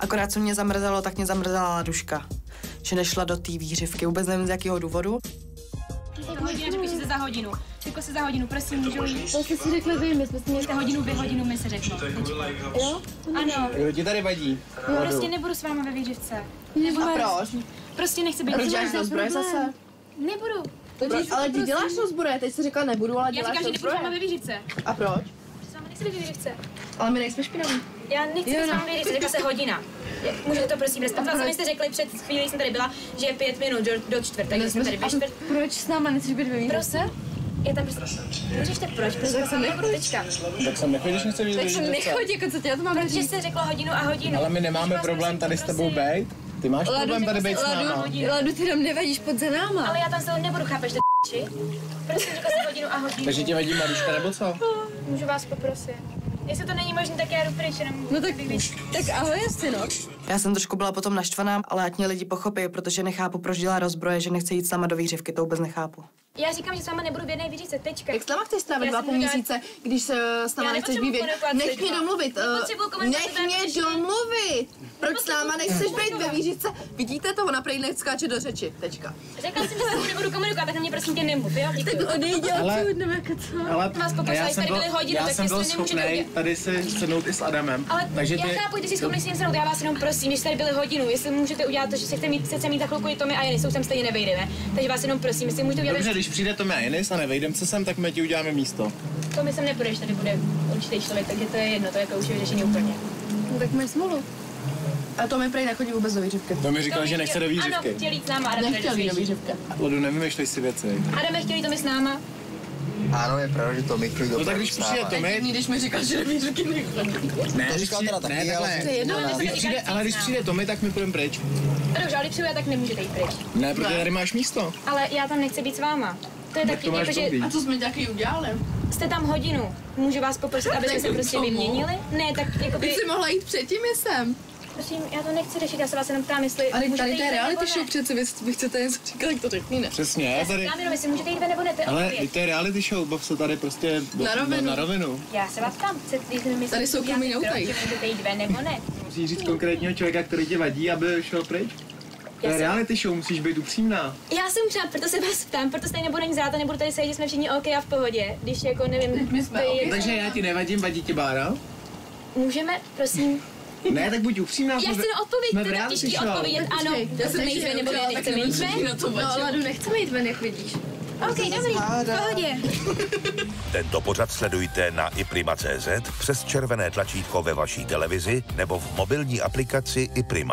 Akorát co mě zamrzelo, tak mě zamrzela laduška. Že nešla do té výřivky, vůbec nevím z jakého důvodu. Hodina, řekli si za hodinu. Řekl si za hodinu, prosím, můžou jít. To jste si řekli vy, my jsme si měli Jste hodinu, vy hodinu, my se řeklo. Jo? Ano, Kdo ti tady vadí? prostě nebudu s váma ve výřivce. A Proč? Prostě nechci být. Proč děláš zbroje zase? Nebudu. Proč, ale ty děláš rozbroje, teď jsi řekla nebudu, ale Já děláš říkám, že nebudu s váma rozbroje. ve výřivce. A proč? S nechci být ve výřivce. Ale my nejsme špinaví. Já nechci Jo, s no. vámi ve výřivce, řekla se hodina. Je- Můžete to prosím respektovat, sami jste řekli před chvílí, jsem tady byla, že je pět minut do, do čtvrt, takže jsme tady ve čtvrt. Proč s náma nechceš být ve? Prostě? Je tam prostě... Můžete proč? Prostě tak jsem nebudu tečka. Tak sem nechodíš, nechce vidět Tak jsem nechodí, jako co tě, já to mám Protože jste řekla hodinu a hodinu. Ale my nemáme Když problém prosím, tady s tebou prosím. Ty máš problém tady být s náma. Ladu, Ladu, ty tam nevadíš pod za náma. Ale já tam se nebudu, chápeš, to či? Prosím, řekla jsem hodinu a hodinu. Takže ti vadí Maruška nebo co? Můžu vás poprosit? Jestli to není možné, tak já jdu pryč, jenom... No tak, tak ahoj, asi no. Já jsem trošku byla potom naštvaná, ale ať mě lidi pochopí, protože nechápu, proč dělá rozbroje, že nechce jít sama do výřivky, to vůbec nechápu. Já říkám, že s váma nebudu v jedné výřice, tečka. Jak s náma chceš strávit dva půl měsíce, když se s náma nechceš být Nech s mě lidma. domluvit. eh, Nech s mě domluvit. Proč s náma nechceš být ve výřice? Vidíte toho na prej skáče do řeči. Tečka. Řekla jsem, že s vámi nebudu komunikovat, tak na mě prosím tě nemluv, jo? Děkuji. Odejdi Ale- odsud, nebo jako co? Ale Vás poprosila, já jste jsem tady byl, byli hodinu, já tak jsem jestli byl schopný tady si sednout i s Adamem. Ale Takže já ty, chápu, že jsi schopný si jen sednout, já vás jenom prosím, když jste tady byli hodinu, jestli můžete udělat to, že chcete mít, chcete mít za chvilku i Tomy a Jany, jsou sem stejně nevejdeme. Takže vás jenom prosím, jestli můžete udělat, Dobře, když přijde Tomi a Enis a nevejdem se sem, tak my ti uděláme místo. to mi sem nepůjdeš, tady bude určitý člověk, takže to je jedno, to jako už je vyřešení úplně. No tak máš smolu. A to mi prej nechodí vůbec do výřivky. To mi říkal, že nechce do Ano, výřivky. chtěl jít s náma, Adam Nechtěl jít do výřivky. Lodu, nevymýšlej si věci. Adame, chtěli to mi s náma? Ano, je pravda, že to mi chtěli No tak když přijde Tomi, Divný, když mi říkáš, že výřivky nechodí. ne, To přijde, teda ne, taky, ale takhle. to je jedno, ale Když to přijde, ale když přijde Tomi, tak my půjdeme pryč. Dobře, ale když přijdu já, tak nemůžete jít pryč. Ne, protože tady máš místo. Ale já tam nechci být s váma. To je Tak taky, to jako, že dobrý. A co jsme taky udělali? jste tam hodinu. Můžu vás poprosit, abyste se prostě vyměnili? Ne, tak jako by... Ty jsi mohla jít předtím, jsem. Prosím, já to nechci řešit, já se vás jenom ptám, jestli Ale můžete tady jít to je reality nebo show přece, vy, vy chcete něco říkat, tak to řekni, ne? Přesně, Já já tady... ptám jenom, jestli můžete jít ven nebo ne, Ale to je reality show, bav se tady prostě Na rovinu. Na rovinu. Já se vás ptám, chcete, jestli mi Tady soukromí neutají. že můžete jít ven nebo ne. Musíš říct konkrétního člověka, který ti vadí, aby šel pryč. To Já je reality show, musíš být upřímná. Já jsem třeba, proto se vás ptám, proto stejně nebudu nic zrát a nebudu tady sedět, že jsme všichni OK a v pohodě. Když jako nevím, My jsme to je OK. jedno. Takže já ti nevadím, vadí ti Bára? Můžeme, prosím, Ne, tak buď upřímná. já chci na odpověď, jsme v to je reality těžký odpovědět, ano, chceme jít ven nebo ne, nechceme jít ven. No, Ladu, nechceme jít ven, jak vidíš. OK, dobrý, v pohodě. Tento pořad sledujte na iprima.cz přes červené tlačítko ve vaší televizi nebo v mobilní aplikaci iPrima.